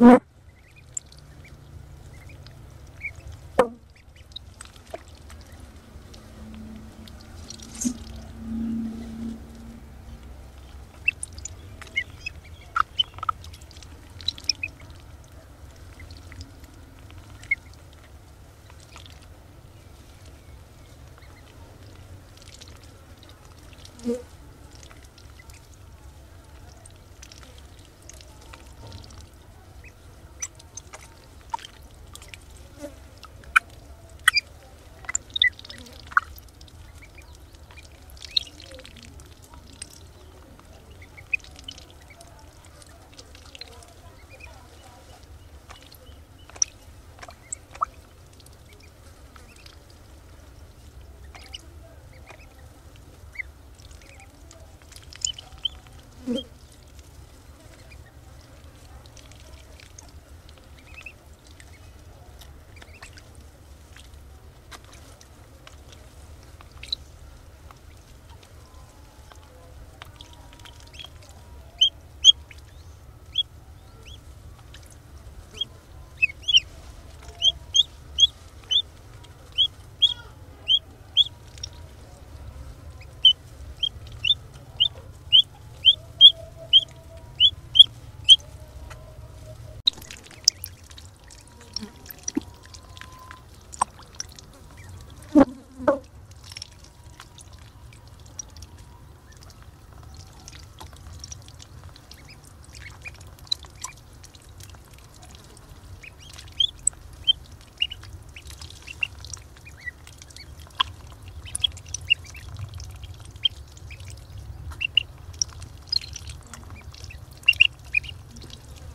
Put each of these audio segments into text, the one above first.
Yeah. Ừ.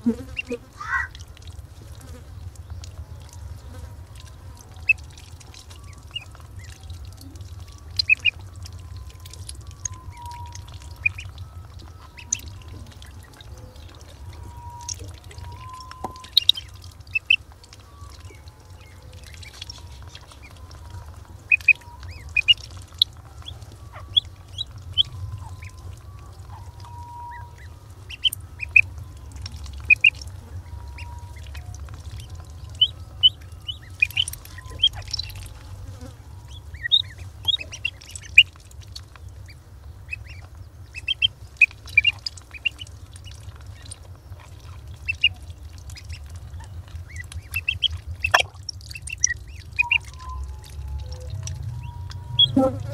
Thank you. Thank you.